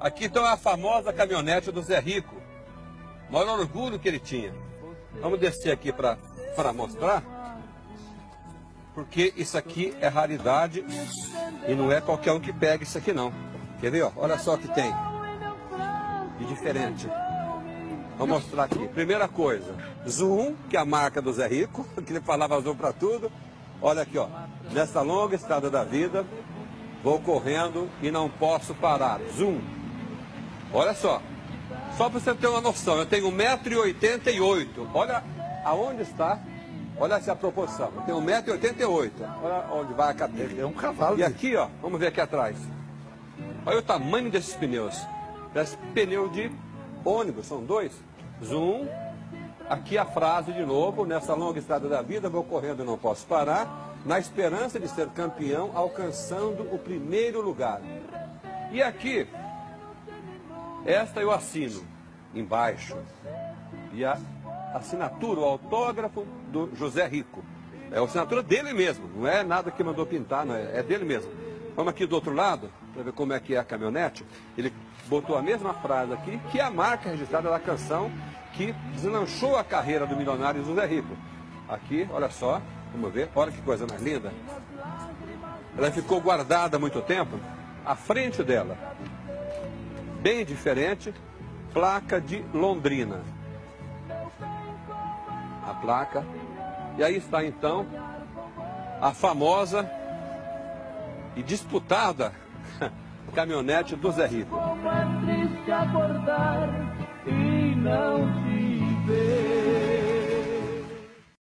Aqui então é a famosa caminhonete do Zé Rico. O maior orgulho que ele tinha. Vamos descer aqui para mostrar. Porque isso aqui é raridade e não é qualquer um que pega isso aqui não. Quer ver? Ó? Olha só o que tem. De diferente. Vou mostrar aqui. Primeira coisa, Zoom, que é a marca do Zé Rico, que ele falava zoom para tudo. Olha aqui, ó. Nessa longa estrada da vida, vou correndo e não posso parar. Zoom. Olha só. Só para você ter uma noção, eu tenho 1,88m. Olha aonde está. Olha essa proporção. Eu tenho 1,88m. Olha onde vai a cadeira. É um cavalo. E aqui, ó, vamos ver aqui atrás. Olha o tamanho desses pneus. Parece pneu de ônibus, são dois. Zoom. Aqui a frase de novo, nessa longa estrada da vida, vou correndo e não posso parar, na esperança de ser campeão, alcançando o primeiro lugar. E aqui, esta eu assino embaixo. E a assinatura, o autógrafo do José Rico. É a assinatura dele mesmo, não é nada que mandou pintar, não é, é dele mesmo. Vamos aqui do outro lado, para ver como é que é a caminhonete. Ele botou a mesma frase aqui, que é a marca registrada da canção que deslanchou a carreira do milionário José Rico. Aqui, olha só, vamos ver, olha que coisa mais linda. Ela ficou guardada há muito tempo, à frente dela, bem diferente, placa de Londrina. A placa. E aí está então a famosa e disputada caminhonete do Zé Rico. Como é triste acordar e não.